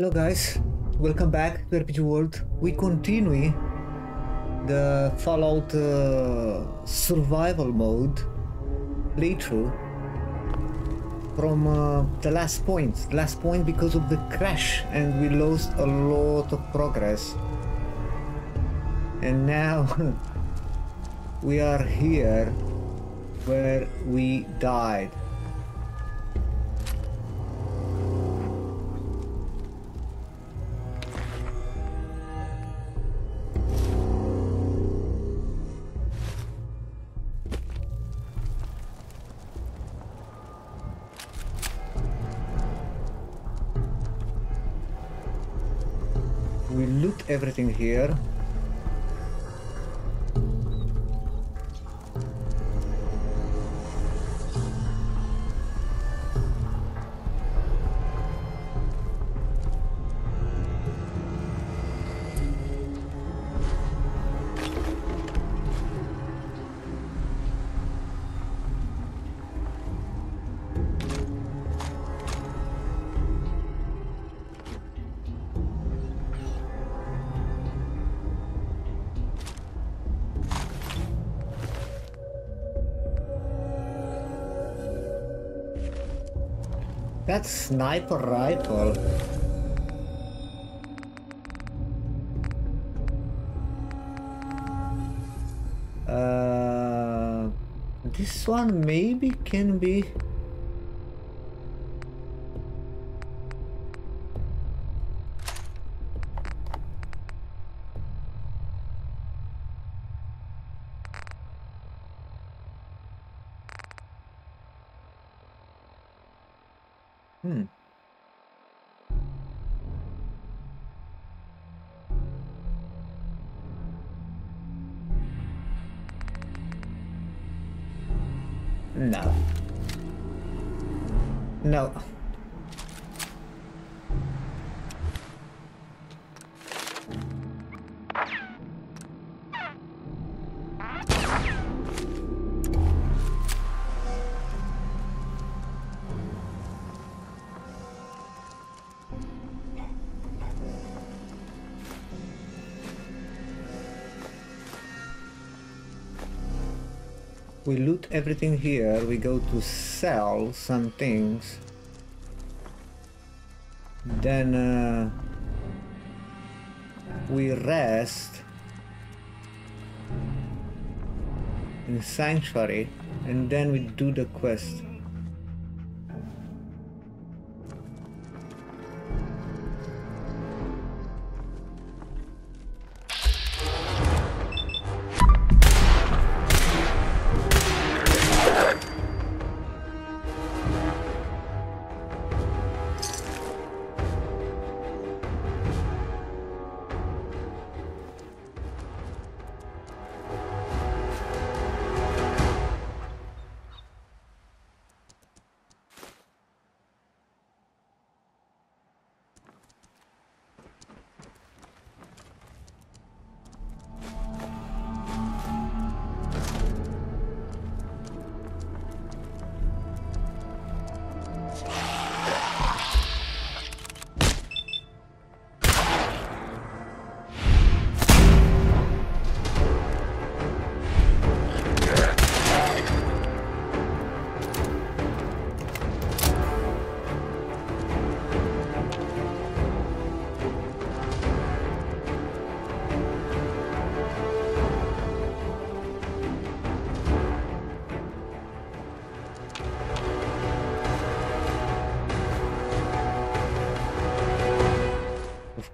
Hello guys, welcome back to RPG World. We continue the Fallout uh, survival mode playthrough from uh, the last point. The last point because of the crash and we lost a lot of progress. And now we are here where we died. Here. That sniper rifle. Uh, this one maybe can be. We loot everything here we go to sell some things. Then uh, we rest in the sanctuary and then we do the quest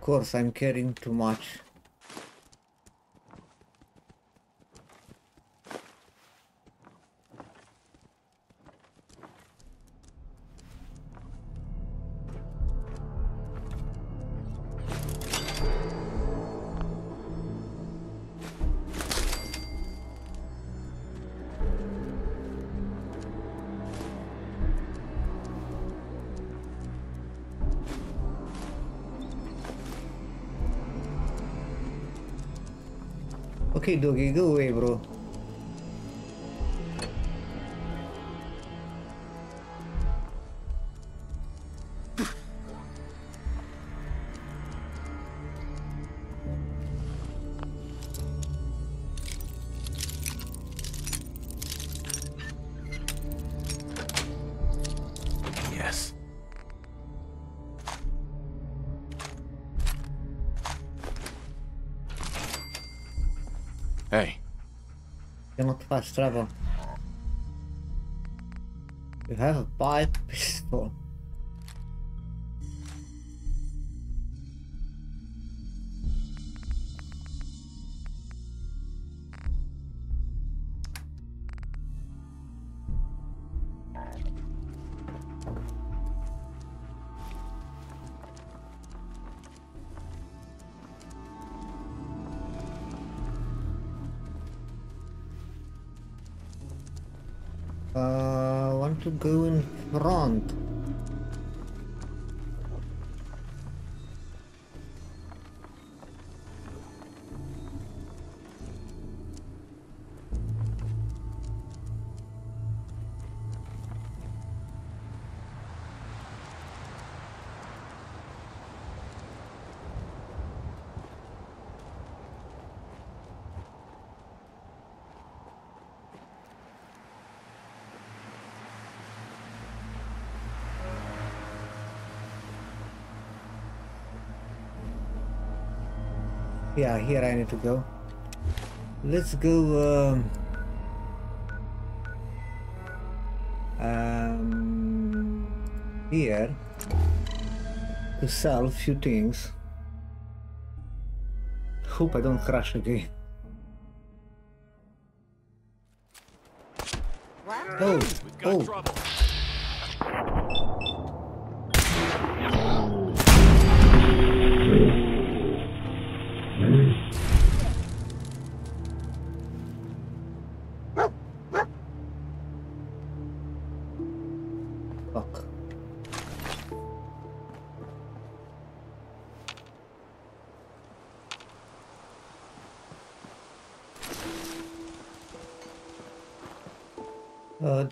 course, I'm caring too much. Okay, doggy, go away, bro. Cannot to go in front. Yeah, here I need to go. Let's go. Um, um, here to sell a few things. Hope I don't crash again. Oh, oh, fuck.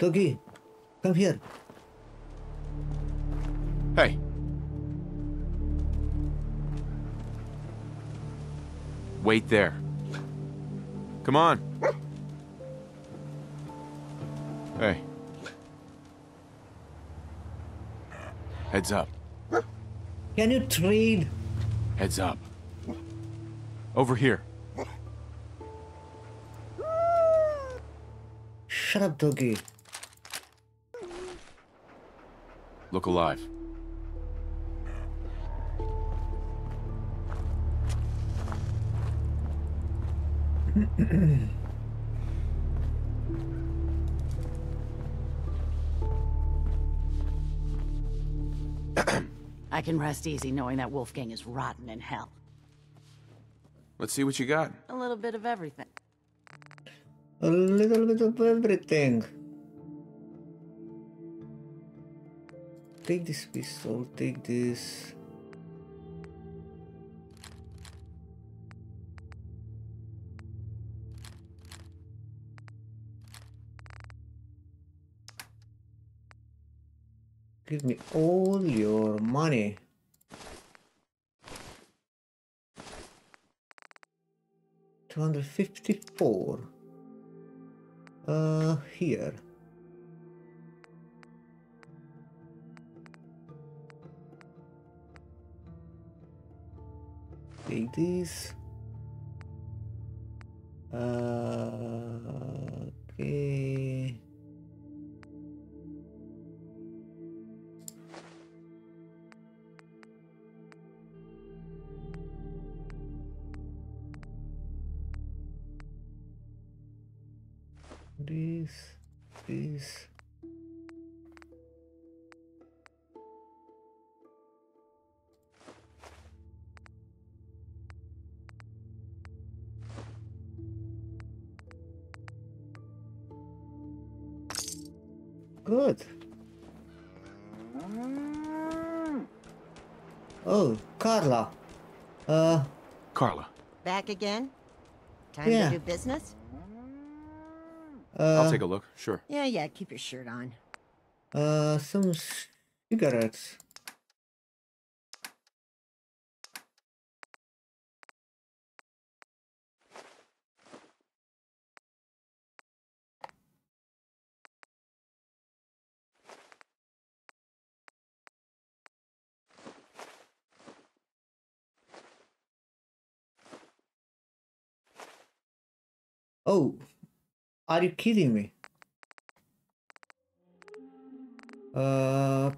Doggy, come here. hey. Wait there. Come on. Hey. Heads up. Can you trade? Heads up. Over here. Shut up, doggy. Look alive. I can rest easy knowing that Wolfgang is rotten in hell. Let's see what you got. A little bit of everything. A little bit of everything. Take this pistol, take this. Give me all your money. Two hundred fifty-four. Uh, here. Take this. Uh, okay. This, this. Good. Oh, Carla. Uh, Carla. Back again? Time Yeah. to do business? uh, I'll take a look. Sure. Yeah, yeah, keep your shirt on. uh, some cigarettes. Oh, are you kidding me? Uh,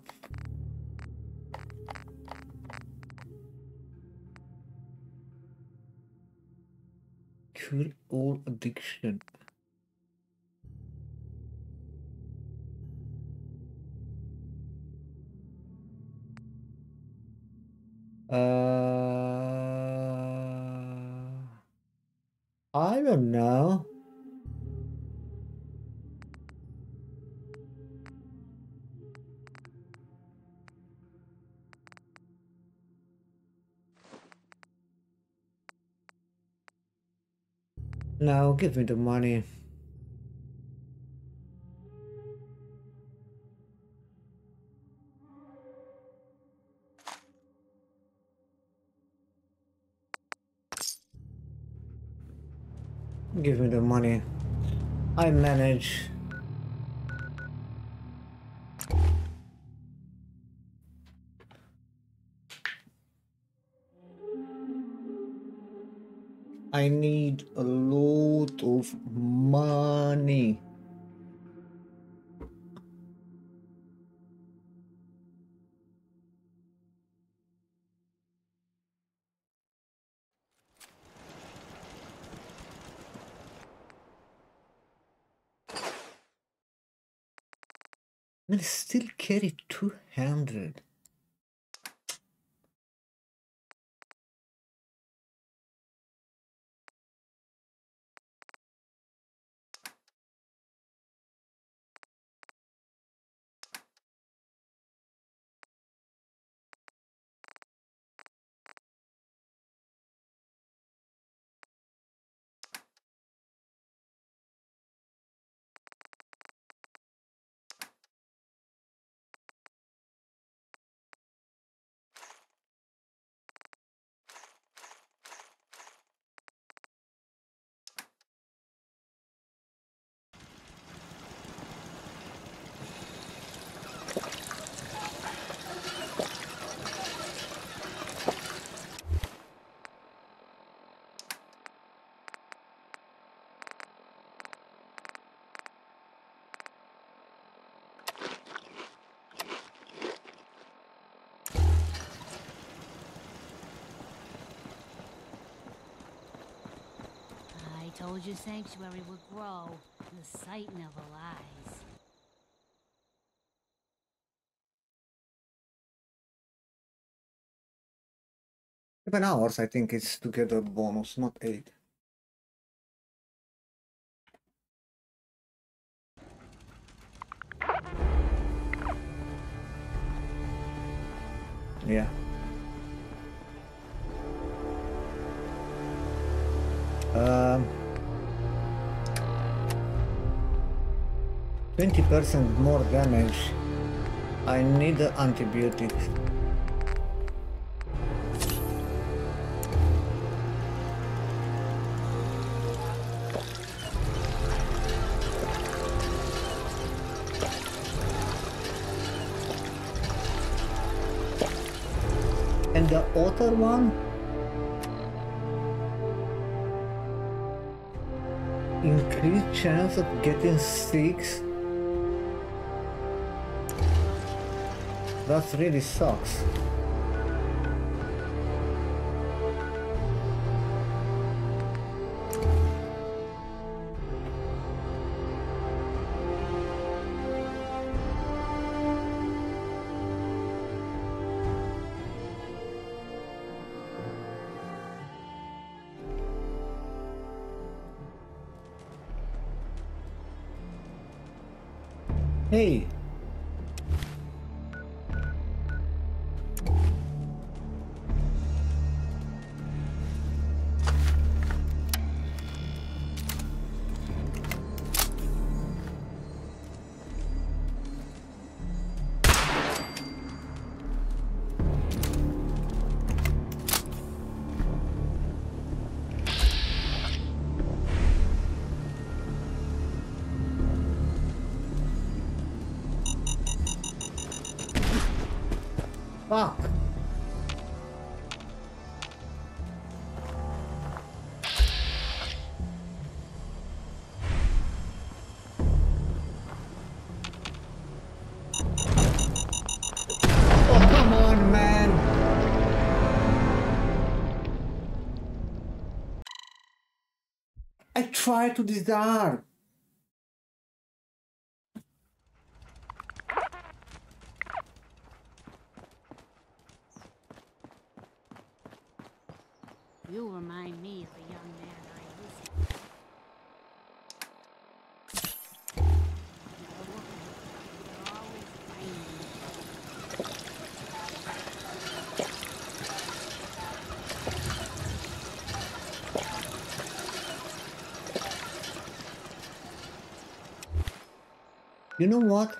cure all addiction. Uh, I don't know. Now give me the money. Give me the money. I manage. I need a lot of money. Man, still carry 200. You Sanctuary would grow. The sight never lies. Seven hours, I think it's together bonus, not eight. Yeah. 20% more damage. I need the antibiotic. And the other one? Increased chance of getting sick? That really sucks. Tried to disarm. You remind me of a young man I used to. You're always fighting. You know what?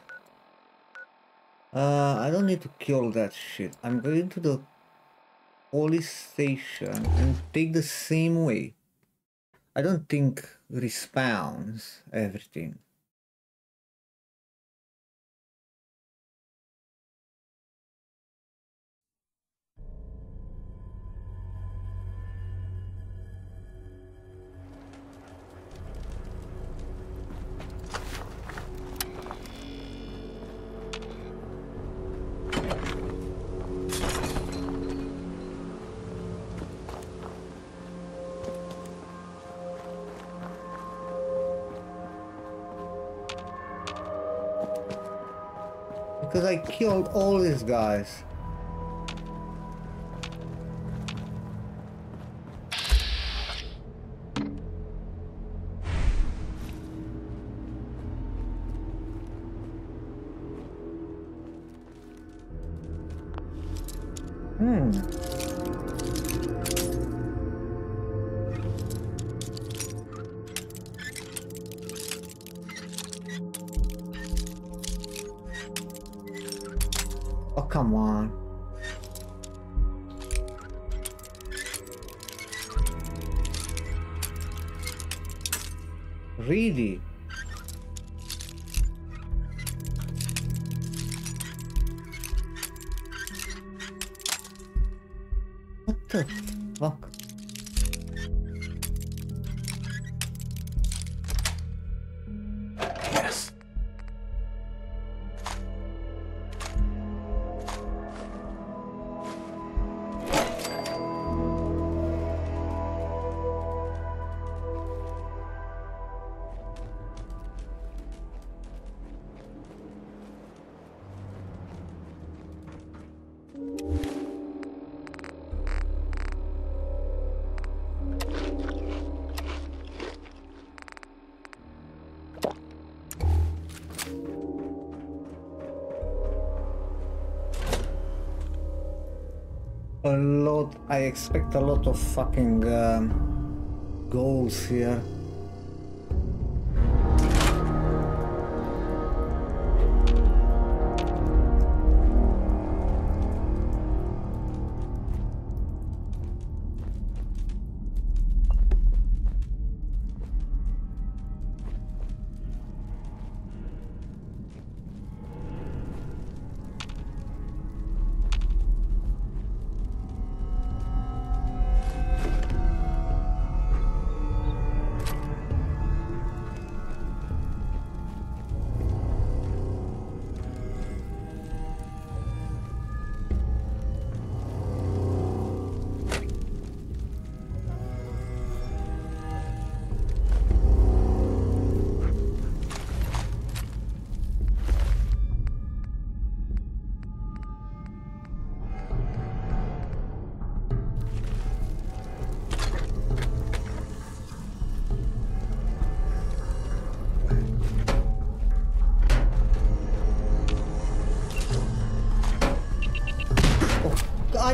Uh, I don't need to kill that shit. I'm going to the police station and take the same way. I don't think respawns everything. Because I killed all these guys. I expect a lot of fucking um, ghouls here.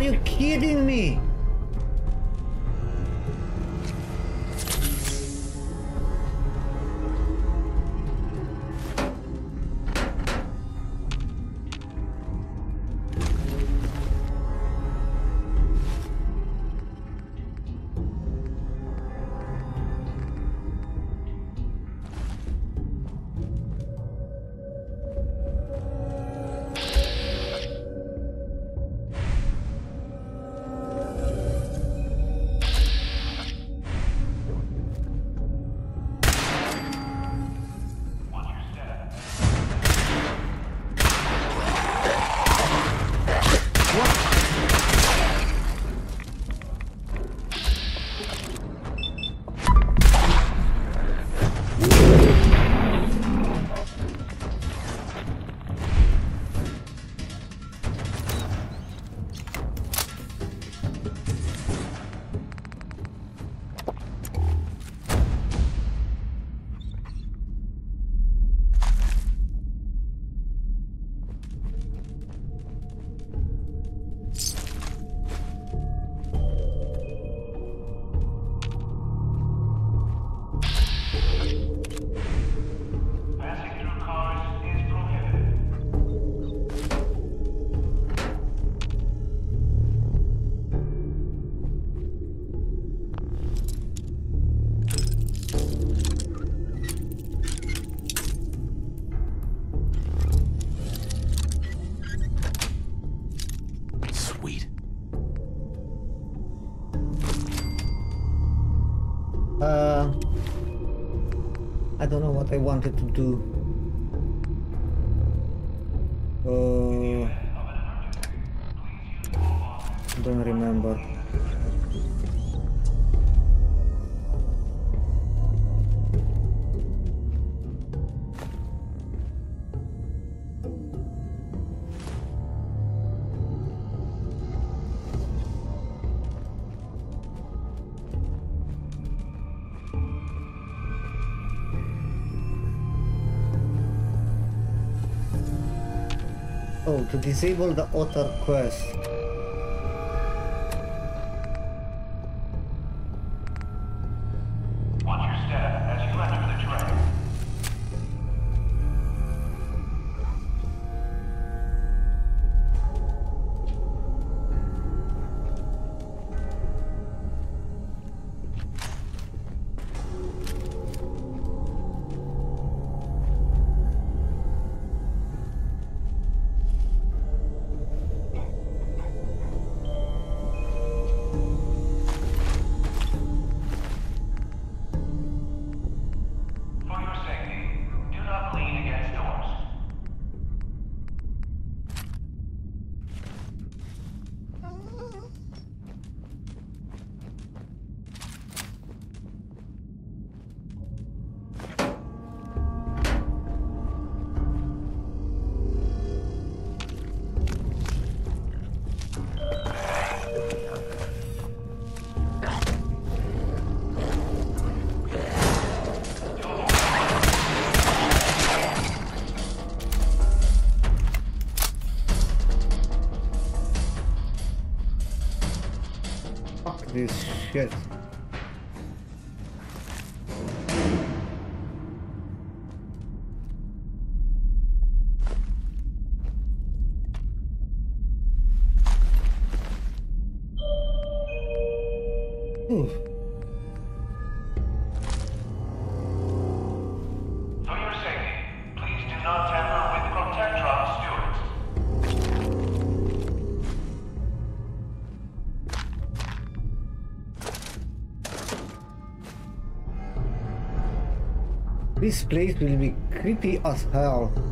You kidding me? I wanted to do disable the author quest. This place will be creepy as hell.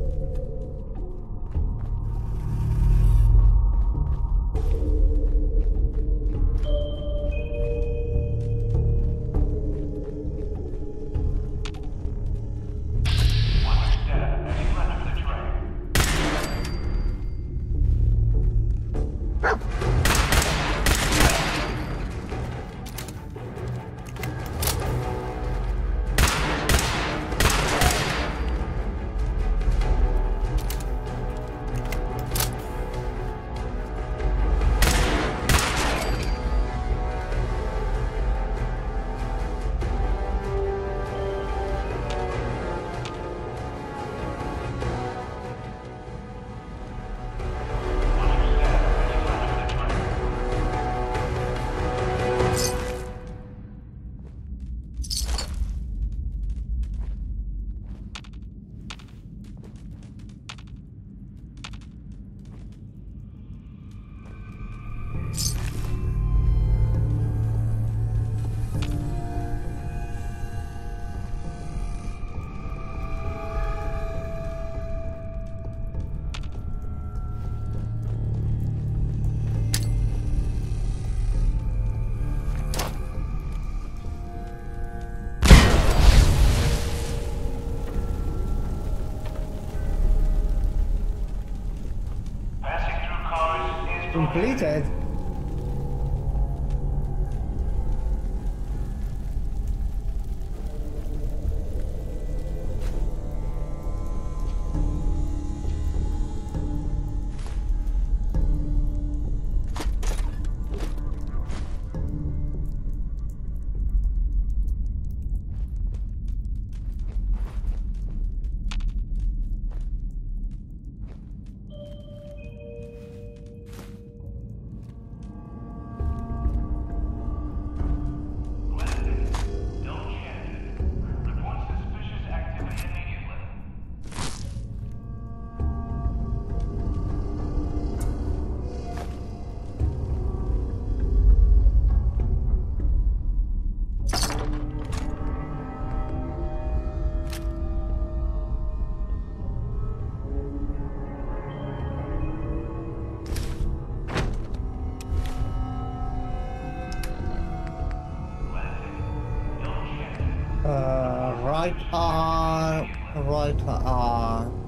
Uh, right arm, right arm.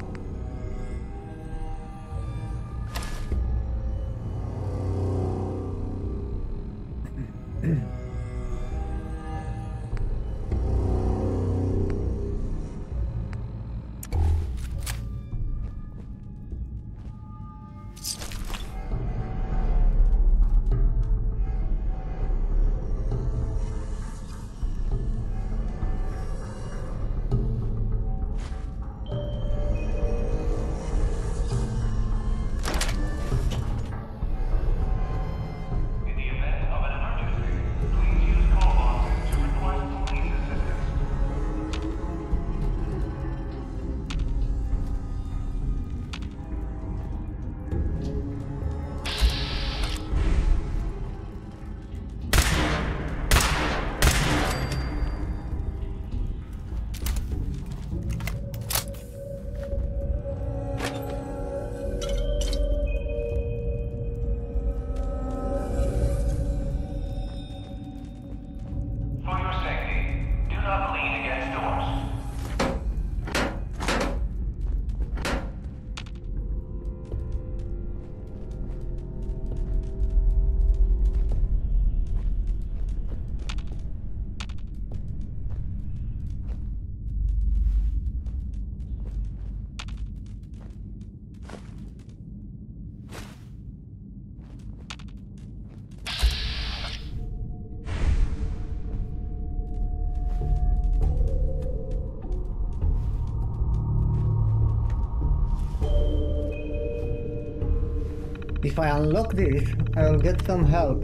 If I unlock this, I'll get some help.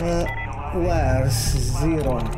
Uh, where's Zero?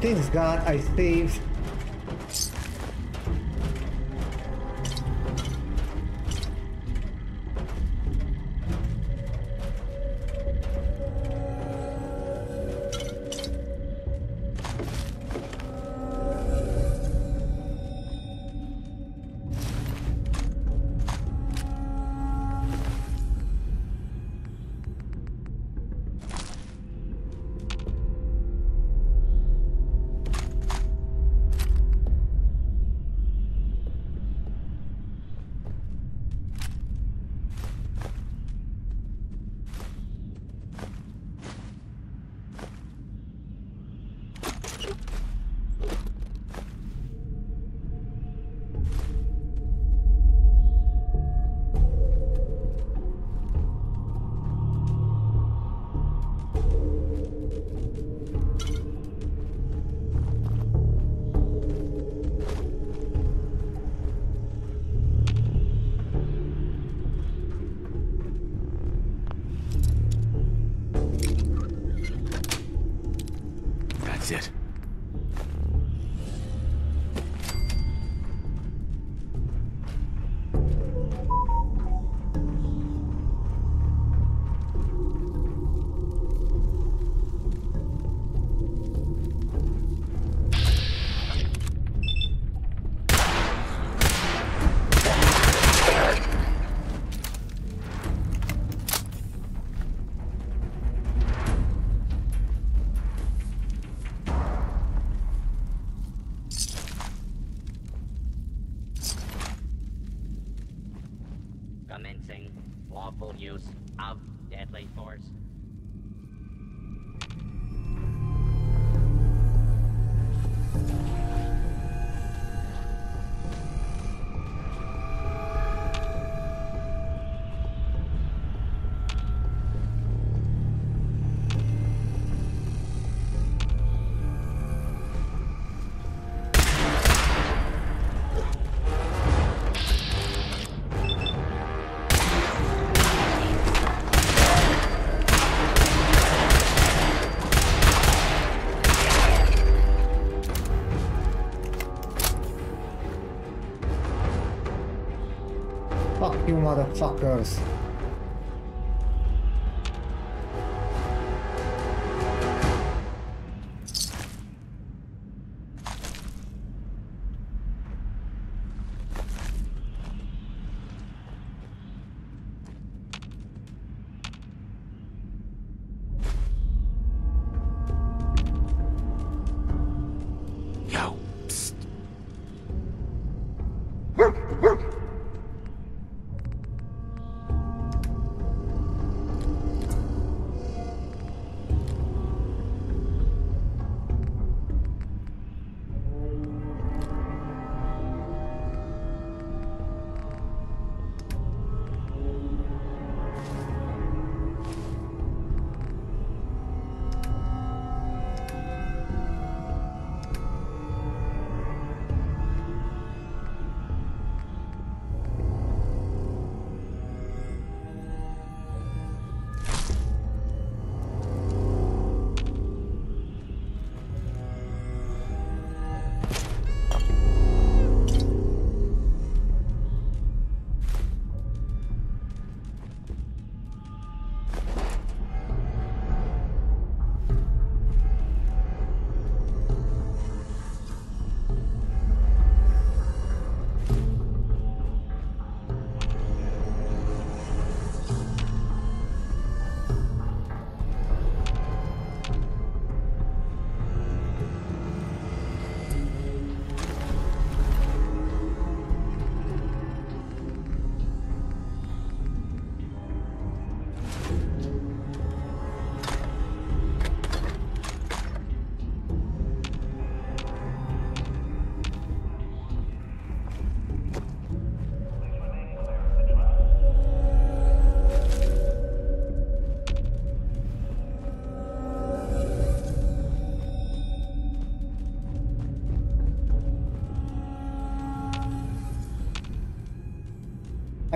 Thanks God I saved motherfuckers.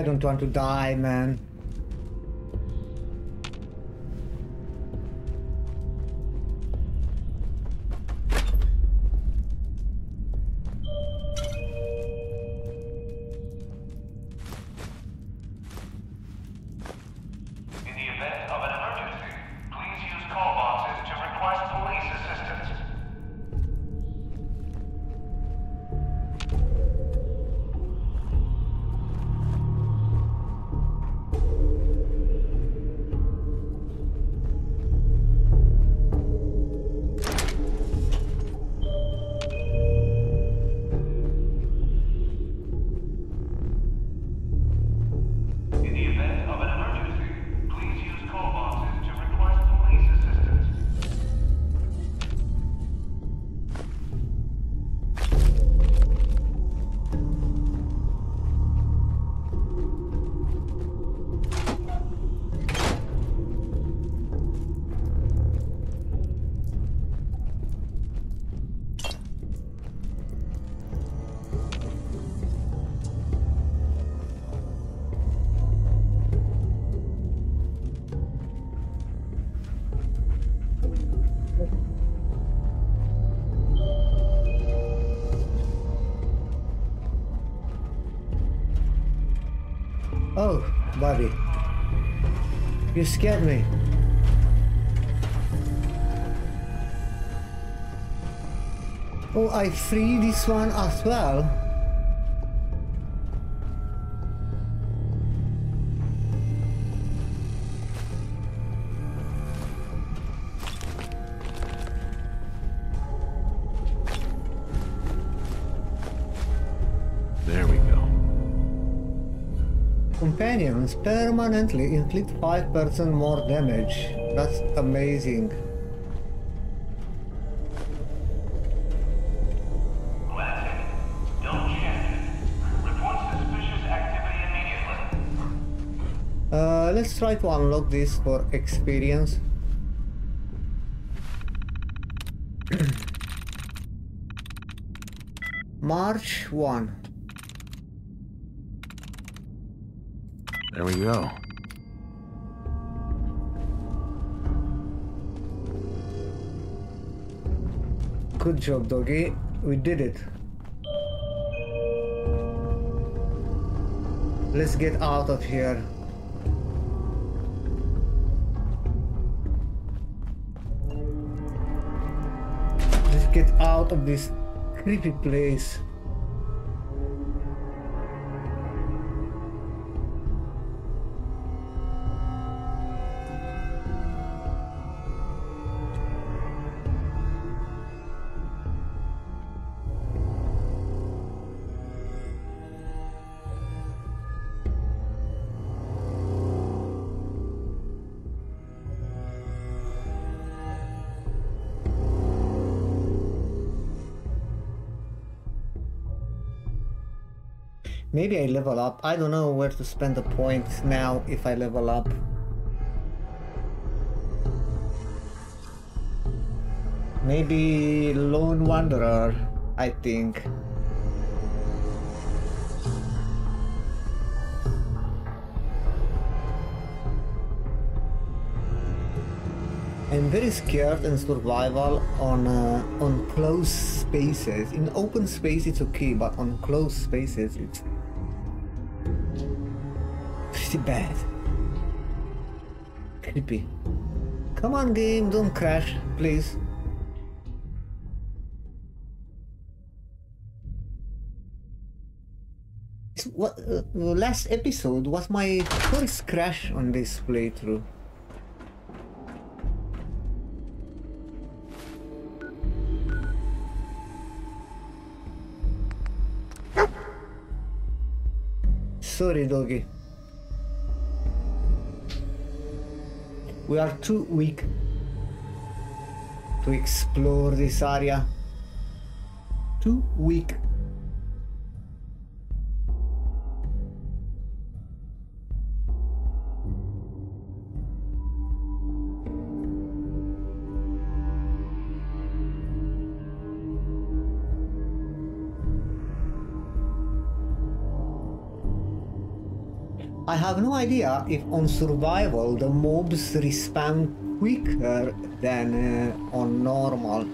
I don't want to die, man. You scared me. Oh, I free this one as well. Permanently inflict 5% more damage. That's amazing. Uh, let's try to unlock this for experience. March 1. There we go. Good job, doggy. We did it. Let's get out of here. Let's get out of this creepy place. Maybe I level up. I don't know where to spend the points now if I level up. Maybe Lone Wanderer, I think. I'm very scared in survival on uh, on closed spaces. In open space it's okay, but on closed spaces it's pretty bad. Creepy. Come on game, don't crash, please. What uh, last episode was my first crash on this playthrough. Sorry, doggy. We are too weak to explore this area. Too weak. Idea if on survival the mobs respawn quicker than uh, on normal.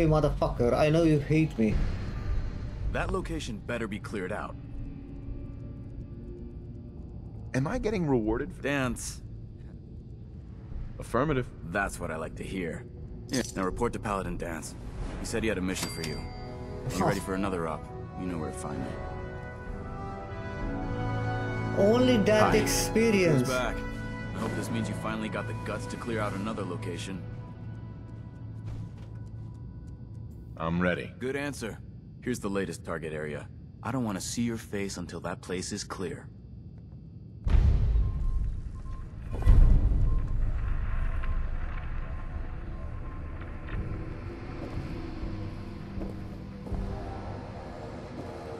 Hey motherfucker, I know you hate me. That location better be cleared out. am I getting rewarded for Danse. Affirmative. That's what I like to hear. Yeah. Now report to Paladin Danse. He said he had a mission for you. If you're ready for another up, you know where to find me. Only that Hi. Experience. back? I hope this means you finally got the guts to clear out another location. I'm ready. Good answer. Here's the latest target area. I don't want to see your face until that place is clear.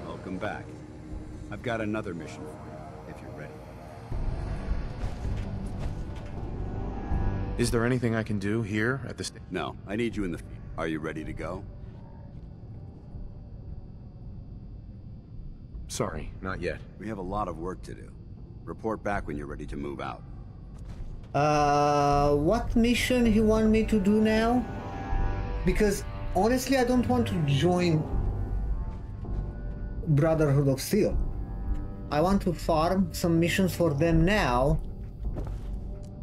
Welcome back. I've got another mission for you, if you're ready. Is there anything I can do here at the sta- No, I need you in the field. Are you ready to go? Sorry, not yet. We have a lot of work to do. Report back when you're ready to move out. Uh, what mission he want me to do now? Because honestly, I don't want to join Brotherhood of Steel. I want to farm some missions for them now,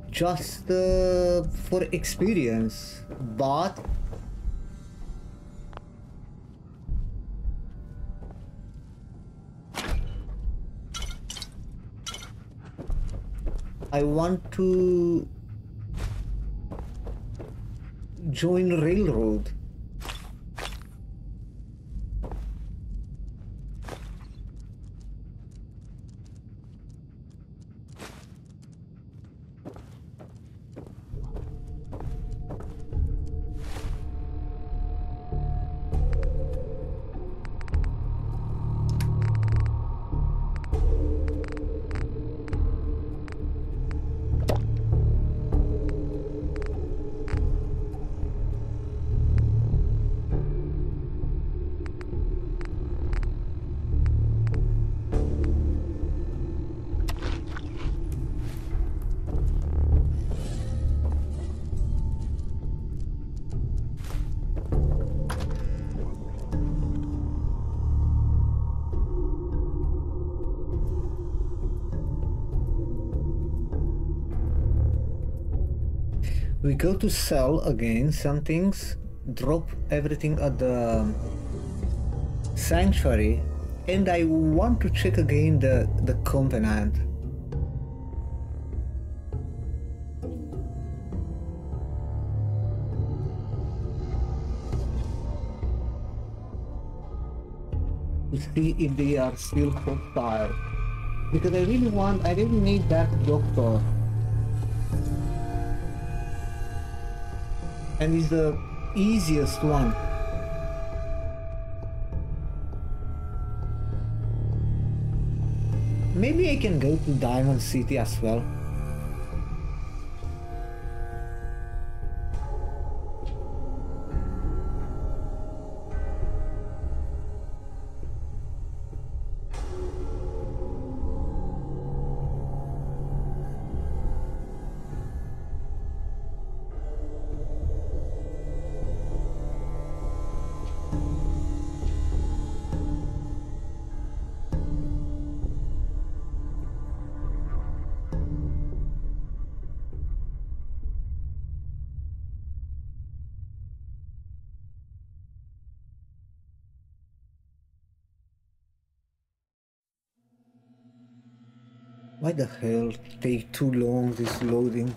just uh, for experience. But I want to join Railroad. Go to sell again some things drop everything at the sanctuary and i want to check again the the covenant. To see if they are still hostile. Because i really want i really need that doctor and he's the easiest one. Maybe I can go to Diamond City as well. Why the hell take too long this loading?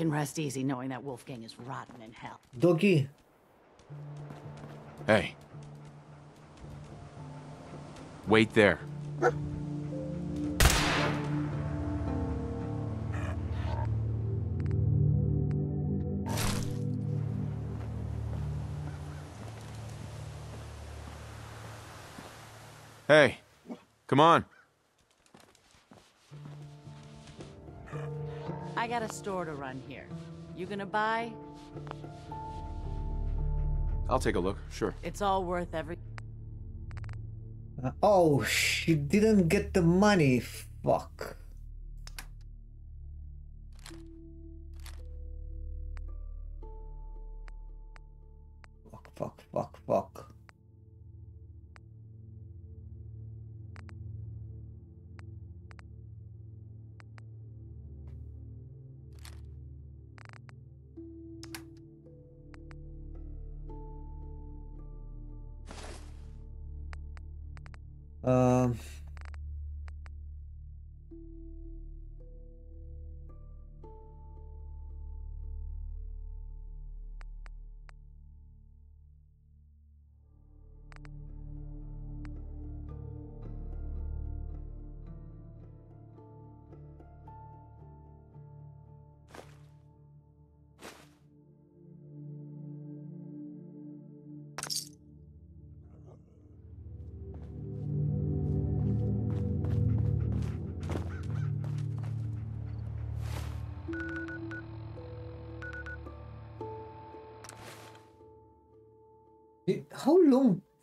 Can rest easy knowing that Wolfgang is rotten in hell. Doggy, Hey. Wait there. Hey, come on. Got a store to run here. You gonna buy? I'll take a look, sure. It's all worth every. Uh, oh, she didn't get the money. Fuck. Fuck,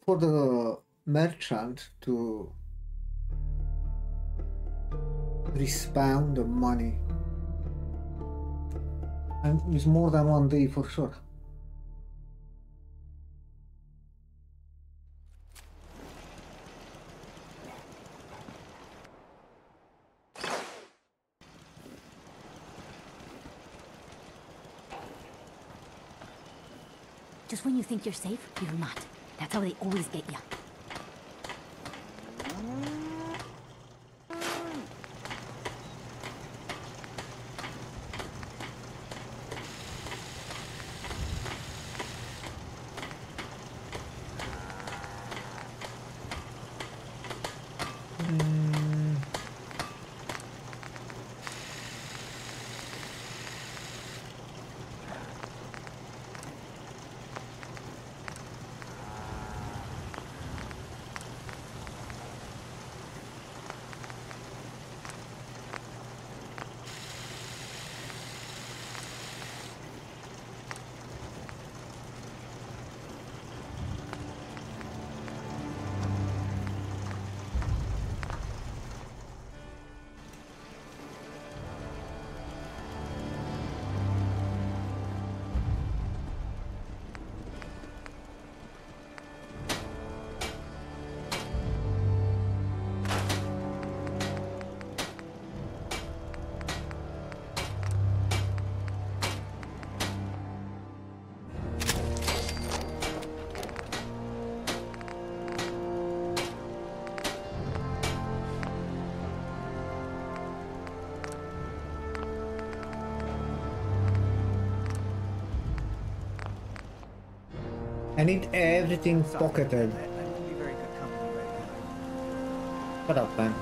for the merchant to respond the money? And it's more than one day for sure. Just when you think you're safe, you're not. That's how they always get you. Need everything pocketed. Shut up, man.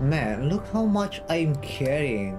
Man, look how much I'm carrying.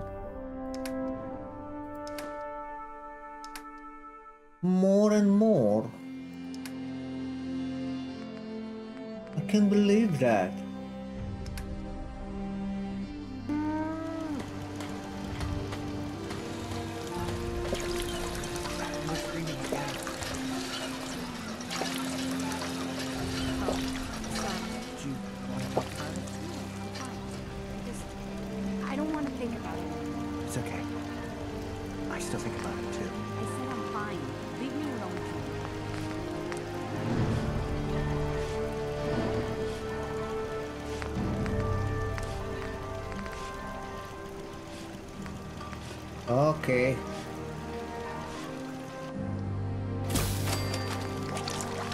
Okay.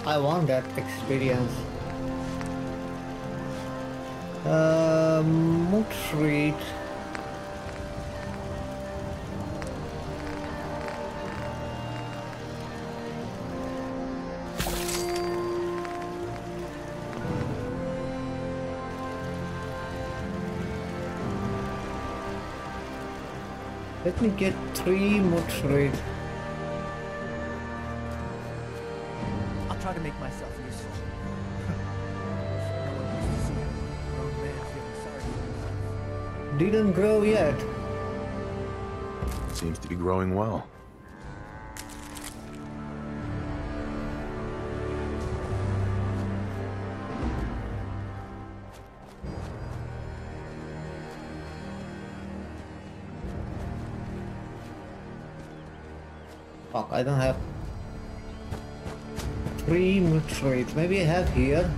I want that experience. Um, mood treat. Let me get three mutfruit. I'll try to make myself useful. no one wants to see a grown oh, man feeling sorry for himself. Didn't grow yet. Seems to be growing well. I don't have three treats. Maybe I have here.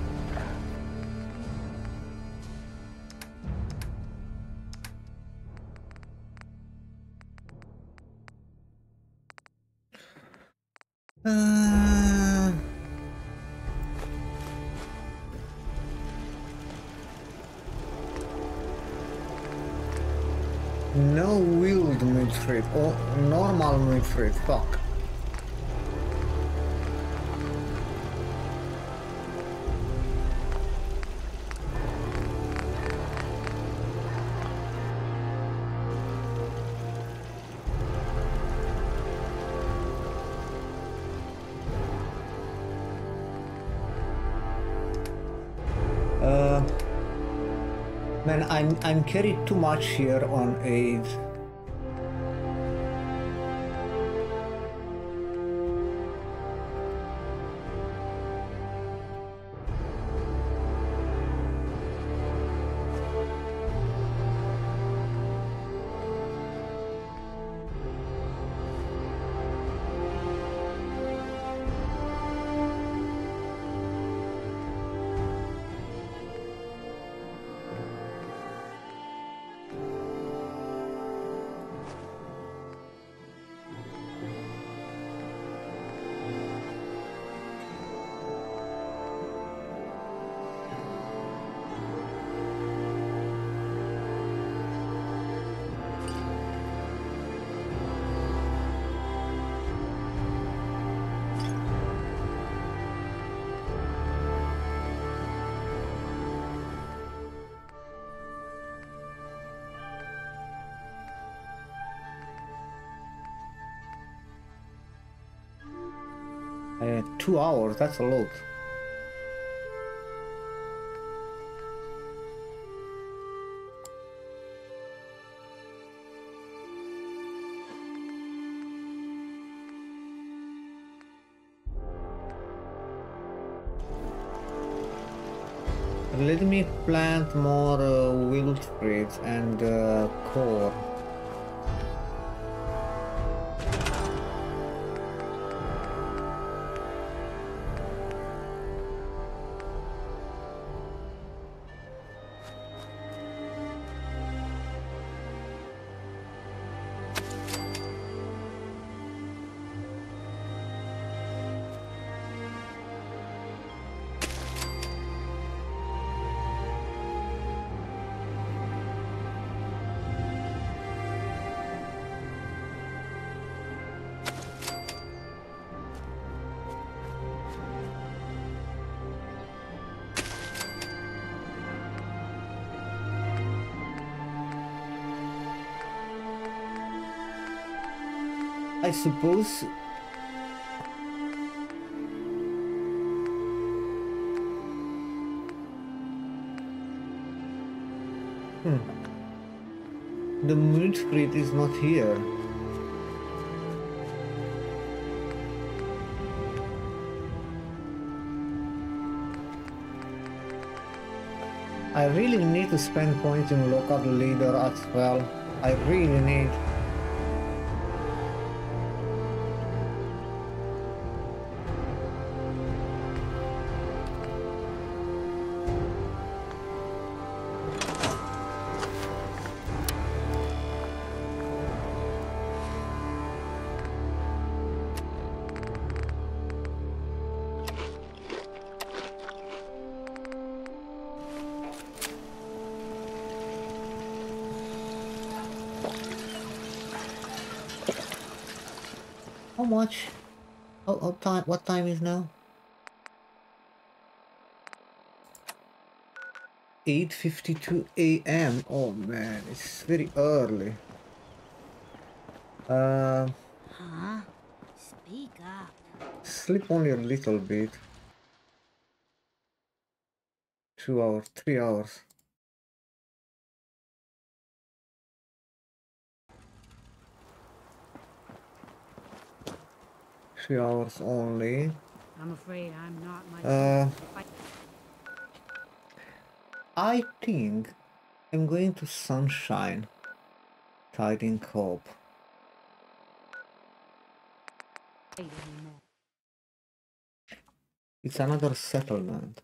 I'm carried too much here on aid. Uh, two hours, that's a lot. Let me plant more uh, Wilfred and uh, core. Suppose Hmm. The Mutfruit is not here. I really need to spend points in local leader as well. I really need. Is now? Eight fifty-two a.m. Oh man, it's very early. Uh, Huh? Speak up. sleep only a little bit. Two hours, three hours. Three hours only. I'm afraid I'm not much. Uh, I- think I'm going to Sunshine. Tiding anymore. It's another settlement.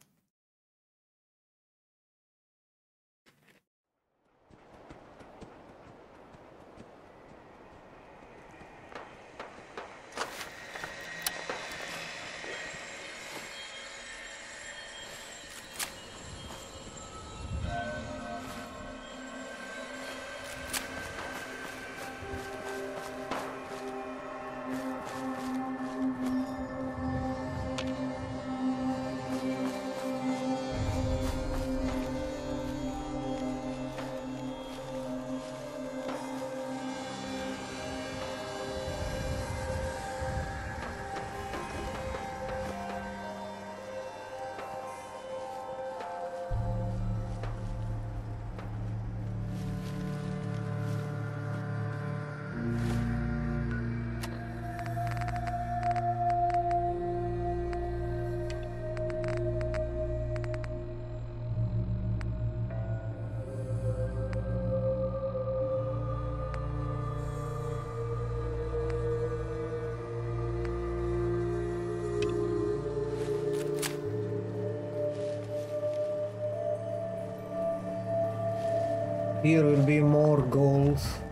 Here will be more ghouls.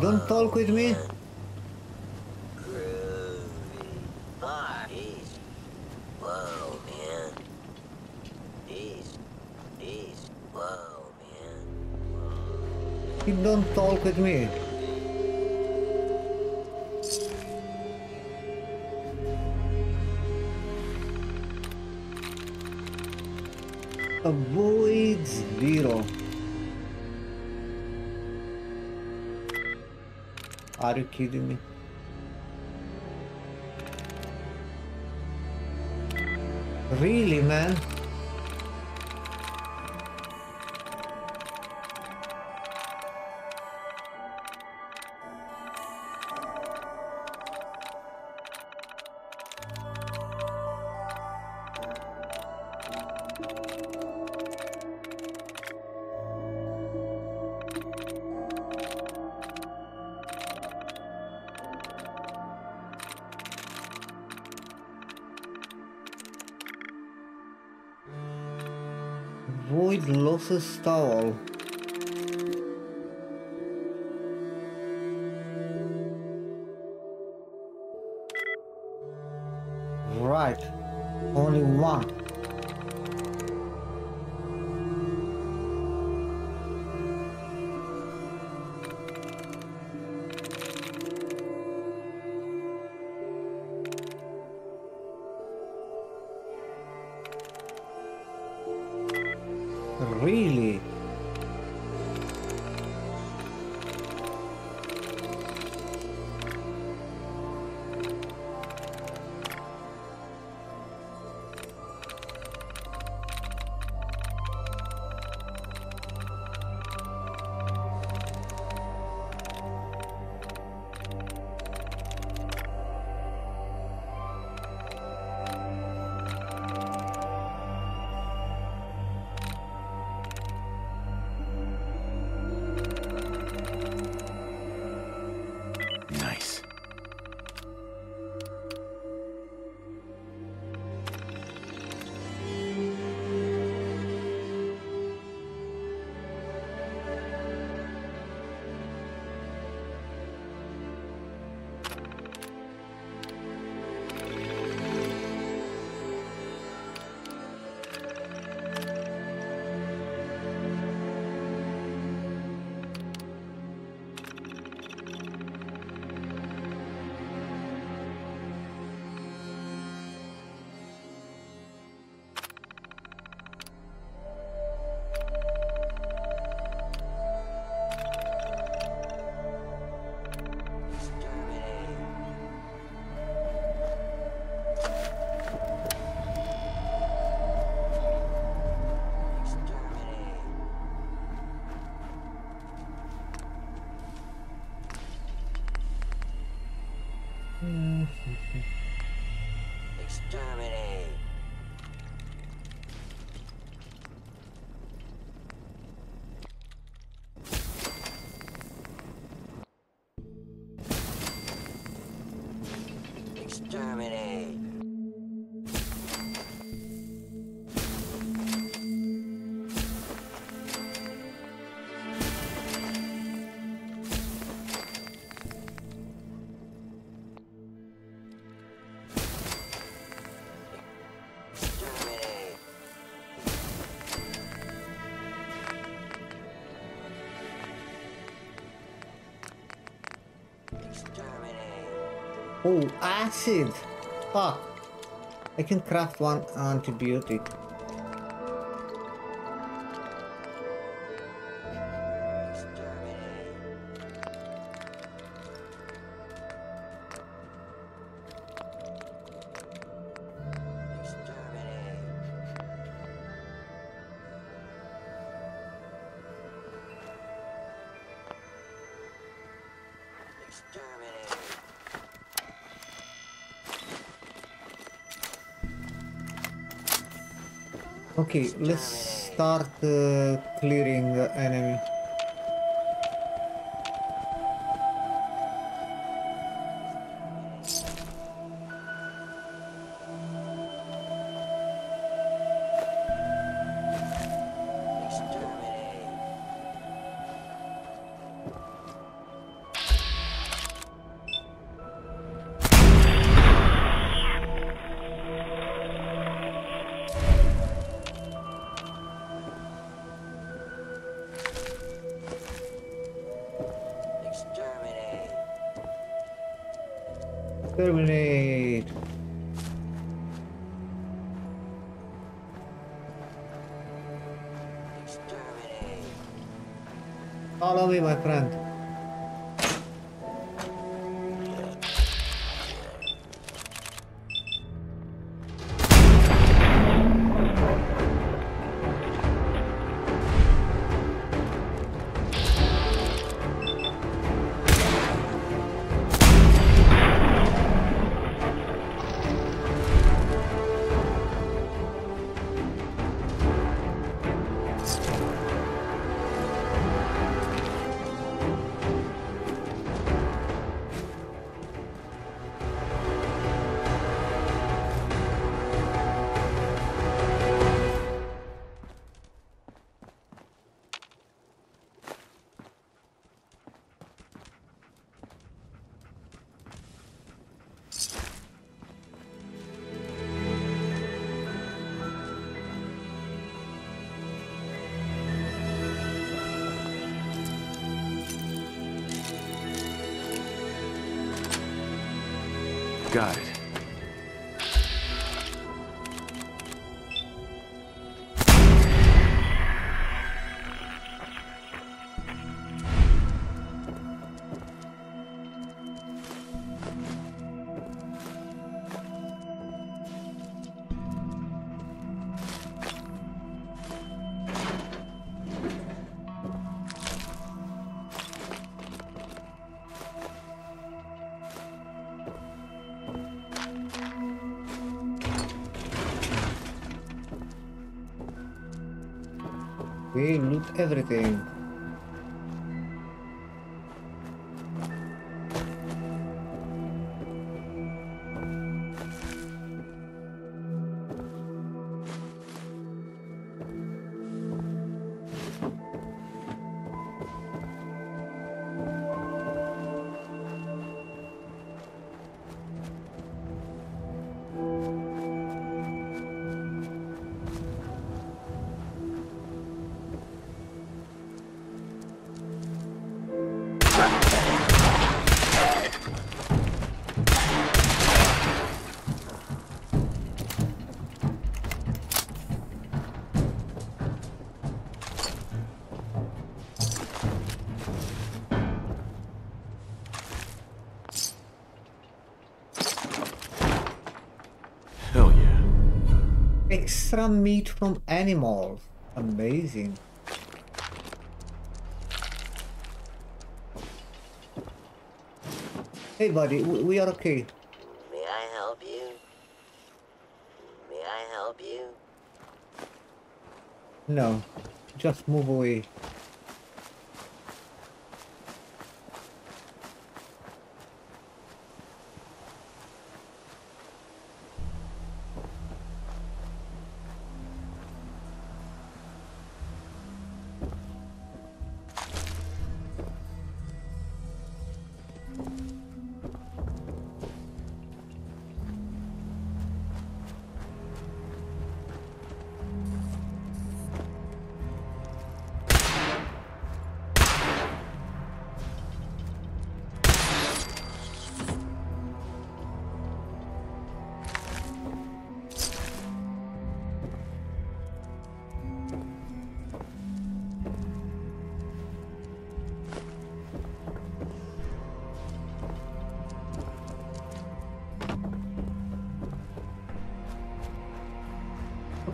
Don't uh, talk with me. Groovy. Far easy. Whoa, man. Easy. Easy. Whoa, man. You don't talk with me. Avoid zero. Are you kidding me? Really, man? ancestral Oh, acid! Fuck. I can craft one antibiotic. Okay, let's start uh, clearing the enemy. We loot everything. Extra meat from animals. Amazing. Hey buddy, we we are okay. May I help you? May I help you? No, just move away.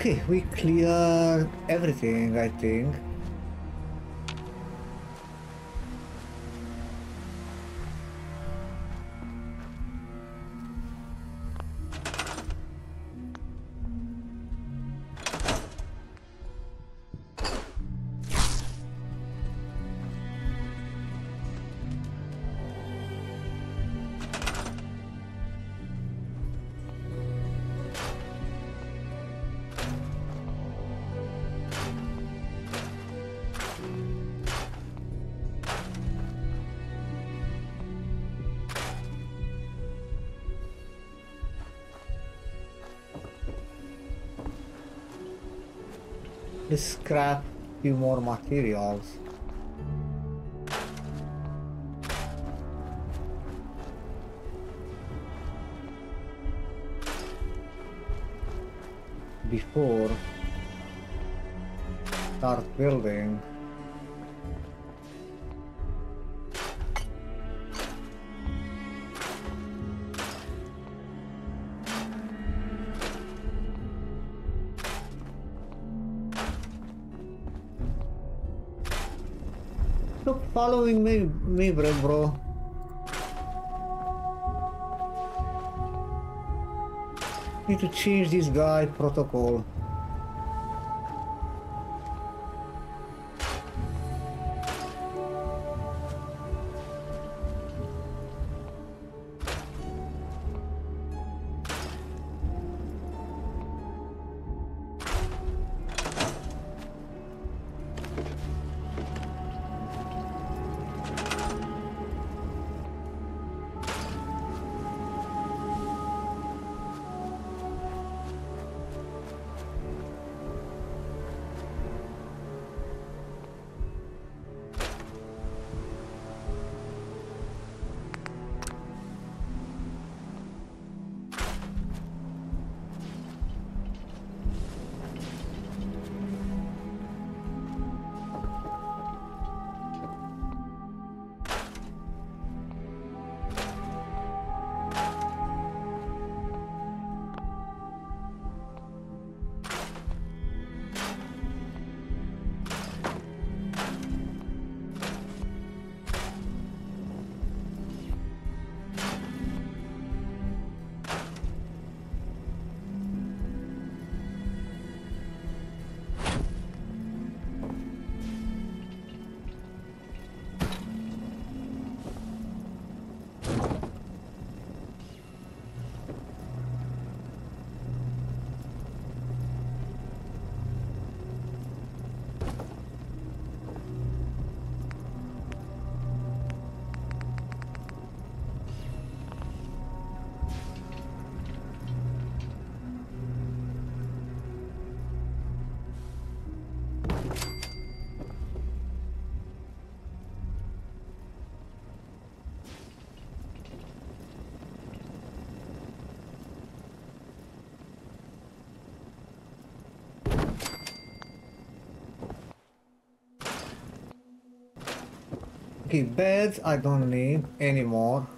Okay, we clear everything, I think. Scrap few more materials. Before start building. Following me, me, bro, bro. Need to change this guy protocol. Okay, beds I don't need anymore.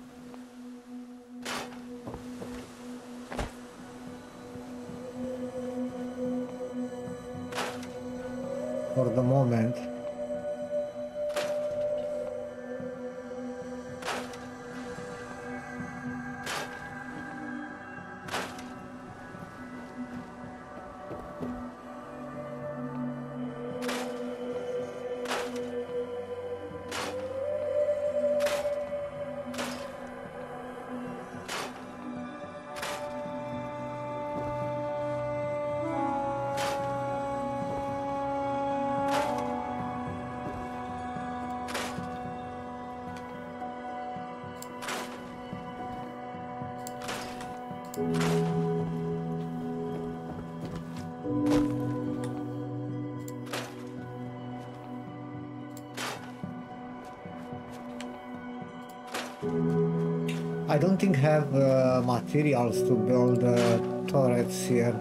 For the moment. I don't think have uh, materials to build uh, turrets here.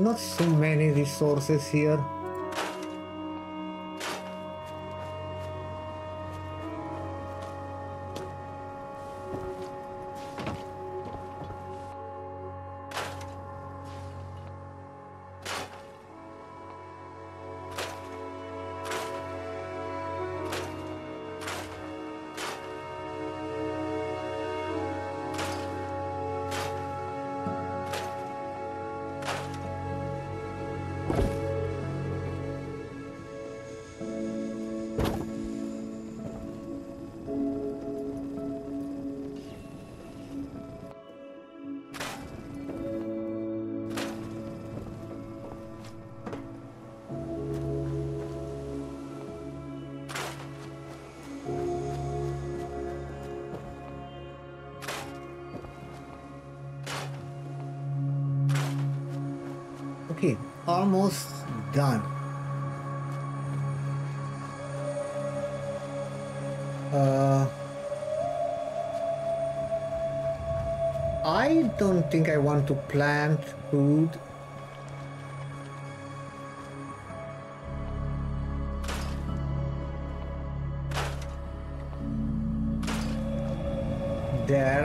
Not so many resources here. Almost done. Uh, I don't think I want to plant food. There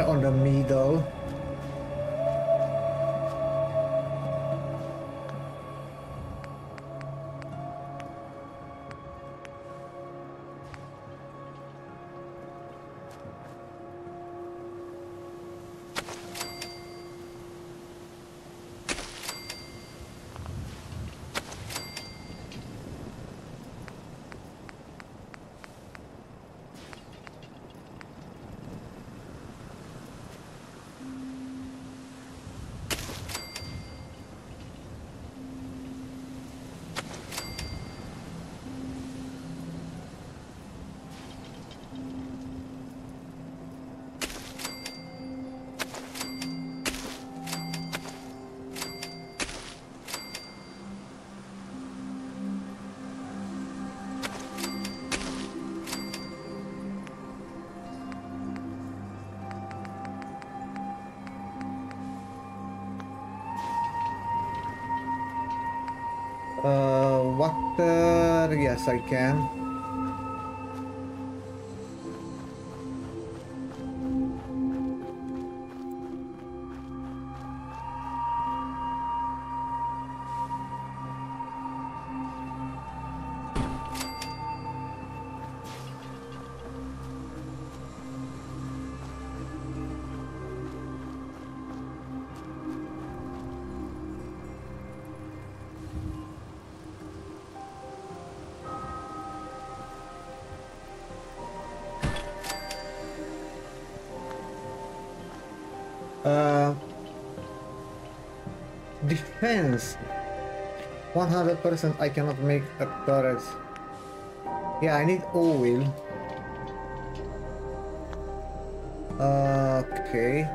yes I can. Defense. 100% I cannot make a turret. Yeah, I need oil. Okay.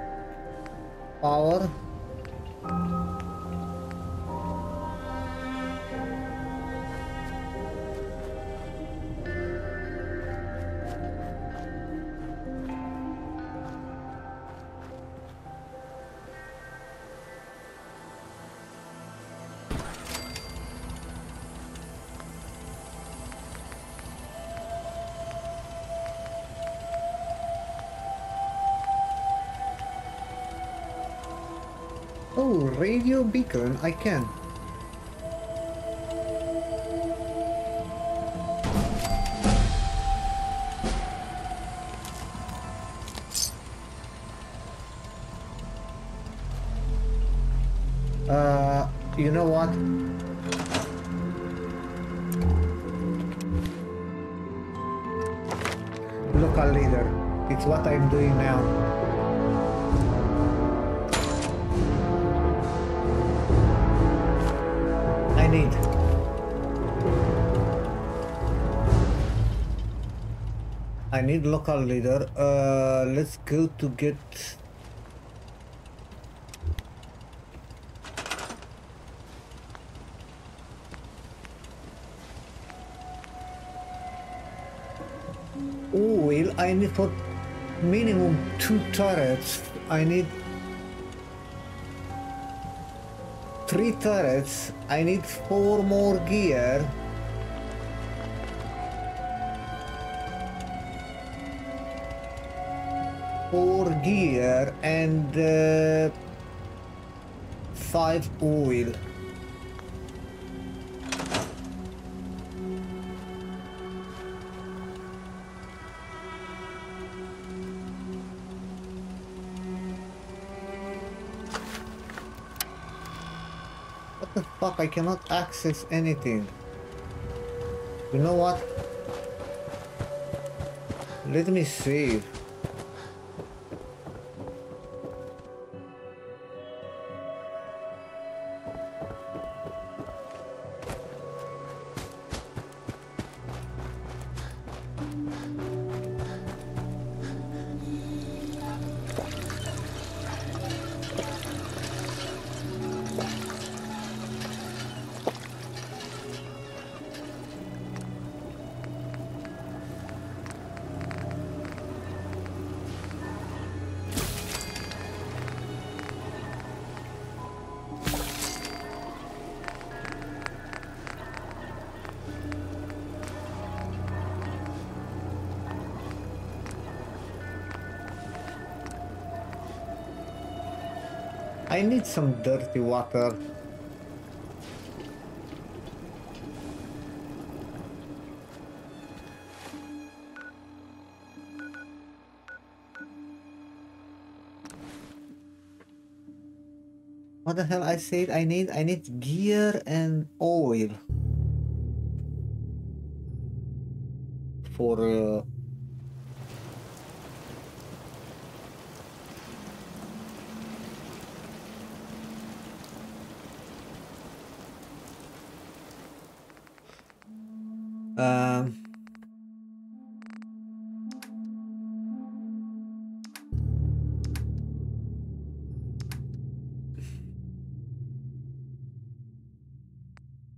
Radio beacon, I can. Uh, you know what? Local leader. It's what I'm doing now. Need. I need local leader. Uh, let's go to get. Oil. I need for minimum two turrets. I need three turrets. I need four more gear. Four gear and uh, five oil. Fuck? I cannot access anything. You know what? Let me save. Some dirty water. What the hell I said? I need I need gear and oil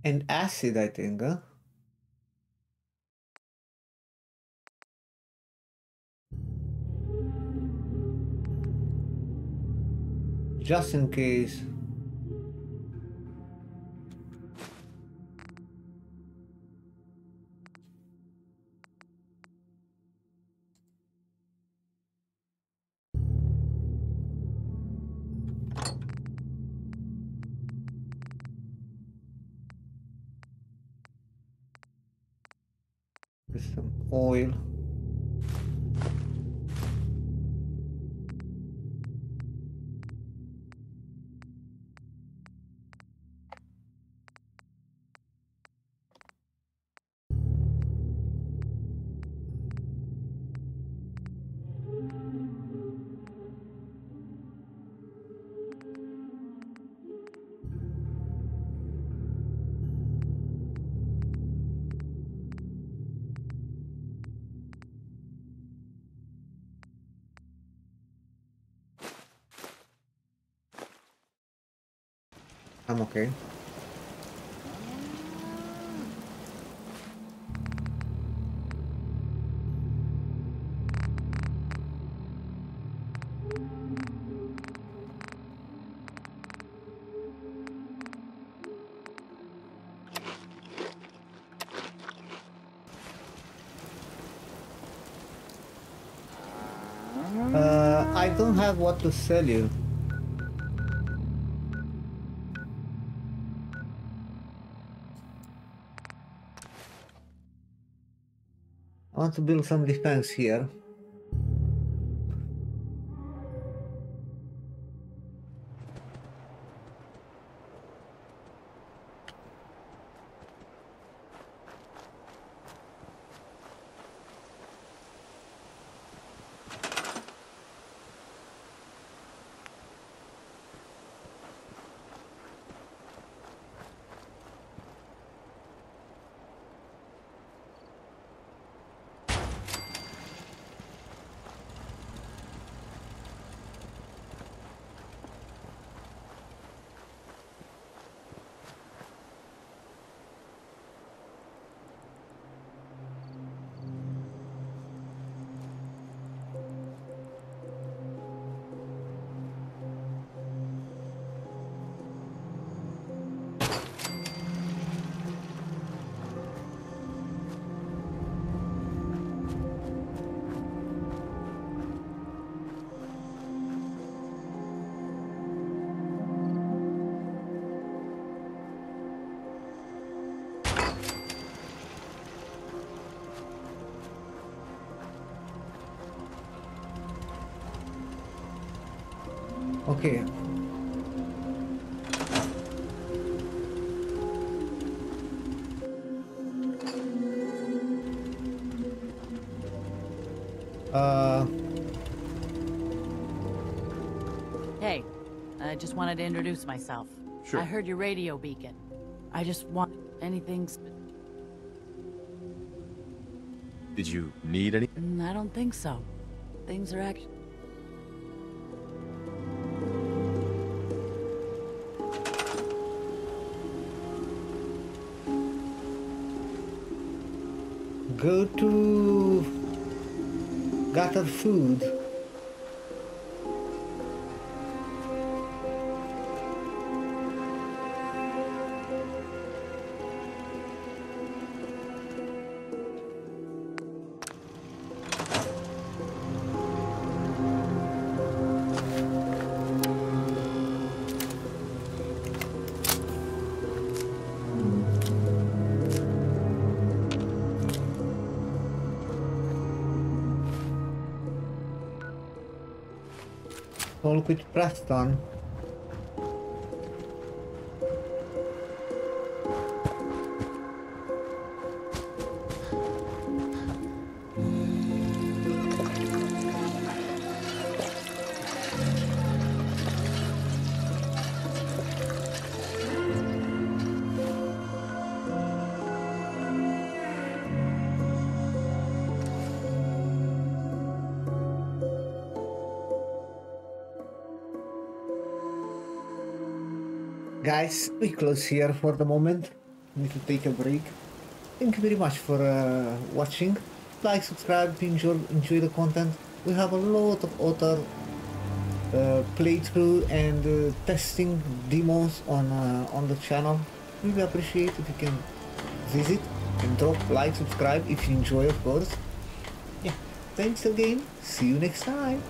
and acid, I think. Huh? Just in case. What to sell you. I want to build some defense here. Okay. Uh, Hey, I just wanted to introduce myself. Sure. I heard your radio beacon. I just want anything. Did you need any? Mm, I don't think so. Things are actually. Food. With Preston. Guys, we close here for the moment. Need to take a break. Thank you very much for uh, watching. Like, subscribe, enjoy, enjoy the content. We have a lot of other uh, playthrough and uh, testing demos on uh, on the channel. We Really appreciate if you can visit and drop like, subscribe if you enjoy, of course. Yeah, thanks again. See you next time.